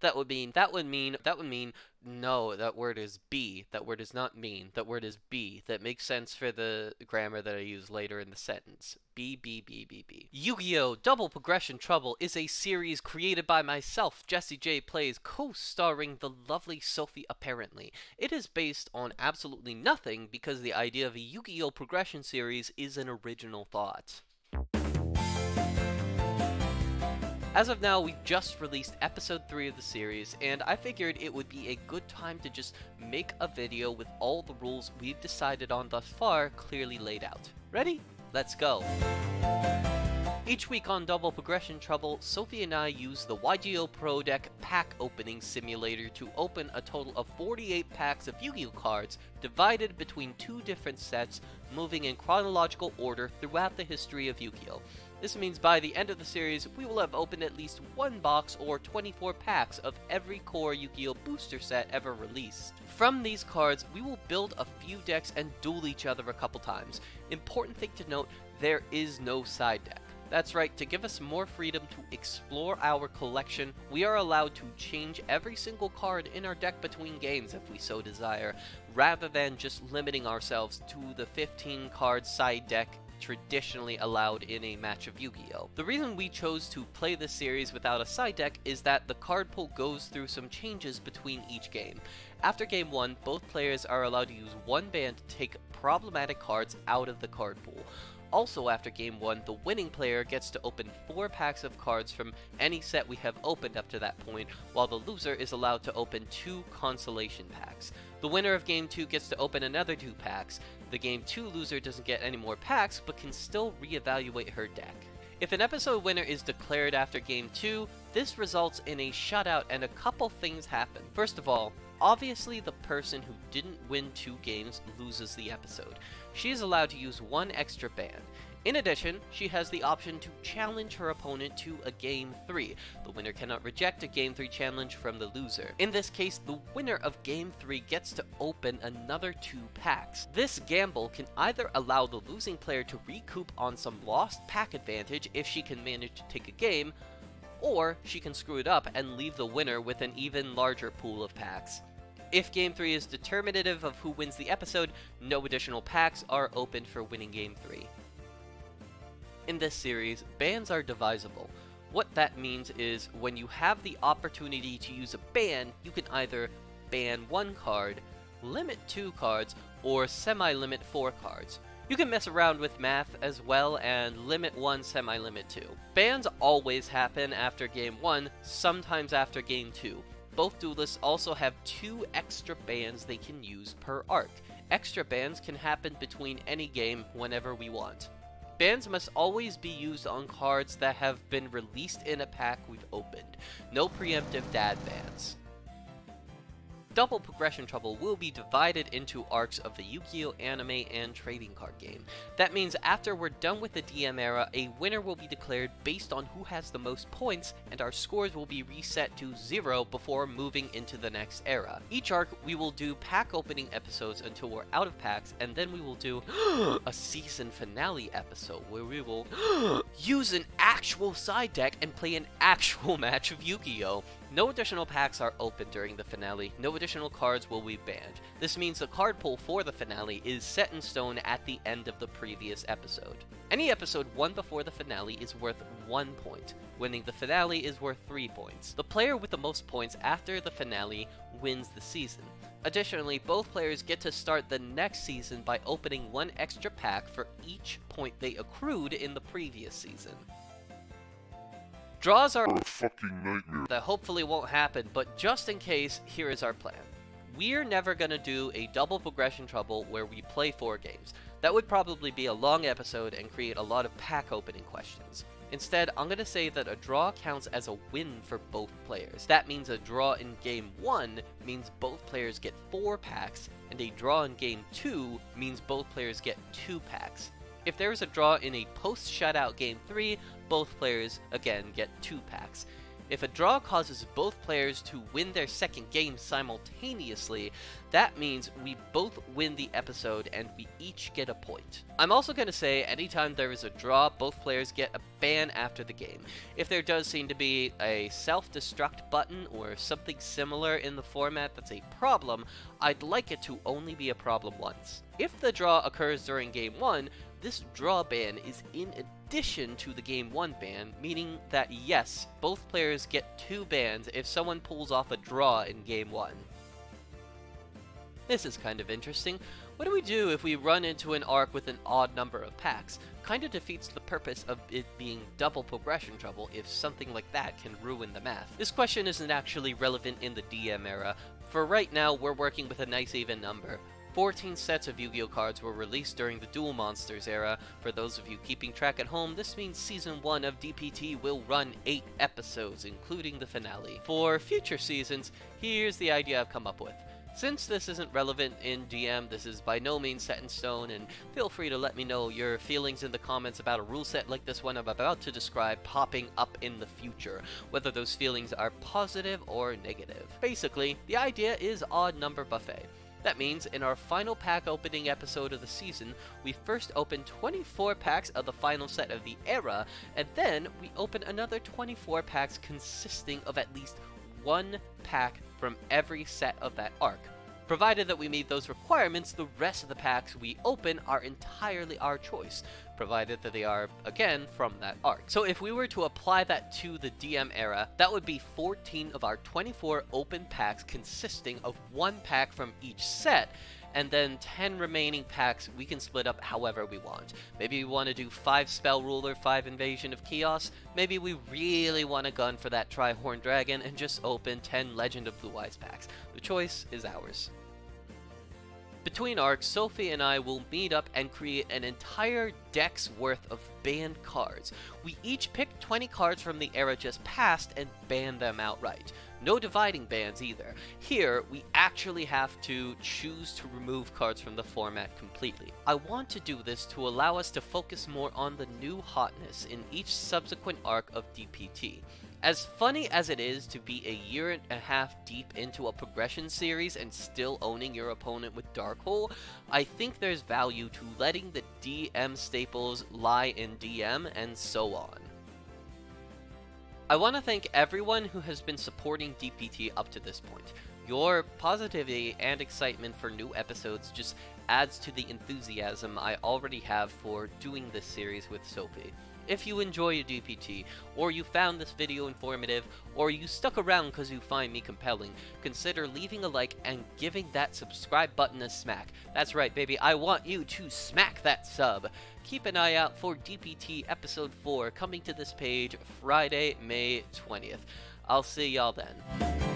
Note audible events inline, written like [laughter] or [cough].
That would mean, that would mean, that would mean, no, that word is be. That word is not mean. That word is be. That makes sense for the grammar that I use later in the sentence. B, B, B, B, B. Yu-Gi-Oh! Double Progression Trouble is a series created by myself, Jessy J Plays, co-starring the lovely Sophie apparently. It is based on absolutely nothing because the idea of a Yu-Gi-Oh! progression series is an original thought. As of now, we've just released episode 3 of the series, and I figured it would be a good time to just make a video with all the rules we've decided on thus far clearly laid out. Ready? Let's go! Each week on Double Progression Trouble, Sophie and I use the YGO Pro Deck Pack Opening Simulator to open a total of 48 packs of Yu-Gi-Oh cards divided between two different sets, moving in chronological order throughout the history of Yu-Gi-Oh! This means by the end of the series, we will have opened at least one box or 24 packs of every core Yu-Gi-Oh! booster set ever released. From these cards, we will build a few decks and duel each other a couple times. Important thing to note, there is no side deck. That's right, to give us more freedom to explore our collection, we are allowed to change every single card in our deck between games if we so desire, rather than just limiting ourselves to the 15 card side deck traditionally allowed in a match of Yu-Gi-Oh! The reason we chose to play this series without a side deck is that the card pool goes through some changes between each game. After game 1, both players are allowed to use one ban to take problematic cards out of the card pool. Also after game 1, the winning player gets to open 4 packs of cards from any set we have opened up to that point, while the loser is allowed to open 2 consolation packs. The winner of game 2 gets to open another 2 packs. The game 2 loser doesn't get any more packs, but can still reevaluate her deck. If an episode winner is declared after game 2, this results in a shutout and a couple things happen. First of all, obviously the person who didn't win two games loses the episode she is allowed to use one extra ban. In addition, she has the option to challenge her opponent to a Game 3. The winner cannot reject a Game 3 challenge from the loser. In this case, the winner of Game 3 gets to open another two packs. This gamble can either allow the losing player to recoup on some lost pack advantage if she can manage to take a game, or she can screw it up and leave the winner with an even larger pool of packs. If Game 3 is determinative of who wins the episode, no additional packs are opened for winning Game 3. In this series, bans are divisible. What that means is, when you have the opportunity to use a ban, you can either ban one card, limit two cards, or semi-limit four cards. You can mess around with math as well and limit one, semi-limit two. Bans always happen after game 1, sometimes after game 2 both duelists also have two extra bans they can use per arc. Extra bans can happen between any game whenever we want. Bans must always be used on cards that have been released in a pack we've opened. No preemptive dad bans. Double Progression Trouble will be divided into arcs of the Yu-Gi-Oh! anime and trading card game. That means after we're done with the DM era, a winner will be declared based on who has the most points, and our scores will be reset to zero before moving into the next era. Each arc, we will do pack opening episodes until we're out of packs, and then we will do [gasps] a season finale episode where we will [gasps] use an actual side deck and play an actual [laughs] match of Yu-Gi-Oh! No additional packs are opened during the finale, no additional cards will be banned. This means the card pool for the finale is set in stone at the end of the previous episode. Any episode won before the finale is worth 1 point. Winning the finale is worth 3 points. The player with the most points after the finale wins the season. Additionally, both players get to start the next season by opening one extra pack for each point they accrued in the previous season. Draws are a fucking nightmare. That hopefully won't happen, but just in case, here is our plan. We're never gonna do a double progression trouble where we play four games. That would probably be a long episode and create a lot of pack opening questions. Instead, I'm gonna say that a draw counts as a win for both players. That means a draw in game 1 means both players get 4 packs, and a draw in game 2 means both players get 2 packs. If there is a draw in a post-shutout game 3, both players, again, get 2 packs. If a draw causes both players to win their second game simultaneously, that means we both win the episode and we each get a point. I'm also going to say anytime there is a draw, both players get a ban after the game. If there does seem to be a self-destruct button or something similar in the format that's a problem, I'd like it to only be a problem once. If the draw occurs during game 1, this draw ban is in addition to the game 1 ban, meaning that yes, both players get two bans if someone pulls off a draw in game 1. This is kind of interesting. What do we do if we run into an arc with an odd number of packs? Kinda defeats the purpose of it being double progression trouble if something like that can ruin the math. This question isn't actually relevant in the DM era. For right now, we're working with a nice even number. 14 sets of Yu-Gi-Oh cards were released during the Duel Monsters era. For those of you keeping track at home, this means Season 1 of DPT will run 8 episodes, including the finale. For future seasons, here's the idea I've come up with. Since this isn't relevant in DM, this is by no means set in stone, and feel free to let me know your feelings in the comments about a rule set like this one I'm about to describe popping up in the future, whether those feelings are positive or negative. Basically, the idea is odd number buffet. That means in our final pack opening episode of the season, we first open 24 packs of the final set of the era, and then we open another 24 packs consisting of at least one pack from every set of that arc. Provided that we meet those requirements, the rest of the packs we open are entirely our choice, provided that they are, again, from that arc. So if we were to apply that to the DM era, that would be 14 of our 24 open packs consisting of one pack from each set, and then 10 remaining packs we can split up however we want. Maybe we want to do 5 Spell Ruler, 5 Invasion of Chaos, maybe we really want to gun for that Tri-Horn Dragon and just open 10 Legend of Blue Eyes packs. The choice is ours. Between arcs, Sophie and I will meet up and create an entire deck's worth of banned cards. We each pick 20 cards from the era just passed and ban them outright. No dividing bans either. Here, we actually have to choose to remove cards from the format completely. I want to do this to allow us to focus more on the new hotness in each subsequent arc of DPT. As funny as it is to be a year and a half deep into a progression series and still owning your opponent with Dark Hole, I think there's value to letting the DM staples lie in DM and so on. I want to thank everyone who has been supporting DPT up to this point. Your positivity and excitement for new episodes just adds to the enthusiasm I already have for doing this series with Sophie. If you enjoy a DPT, or you found this video informative, or you stuck around because you find me compelling, consider leaving a like and giving that subscribe button a smack. That's right, baby, I want you to smack that sub. Keep an eye out for DPT Episode 4 coming to this page Friday, May 20th. I'll see y'all then.